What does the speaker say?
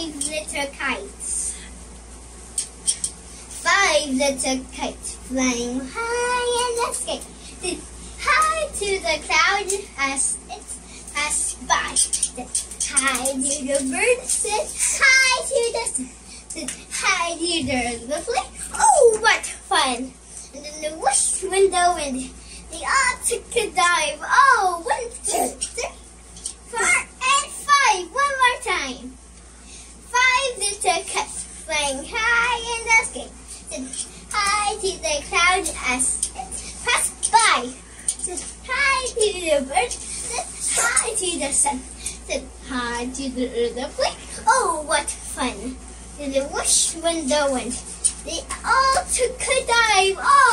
five little kites. Five little kites flying high in the sky. High to the cloud as it passes by. High to the bird sits high to the sun. Hi, high to the lovely. Oh, what fun! And then the whoosh window and the all took a dive. Oh, flying high in the sky. Said hi to the cloud as it passed by. Hi to the bird. Said hi to the sun. Said hi to the earth. Oh, what fun! Then the whoosh went the wind. They all took a dive. Oh,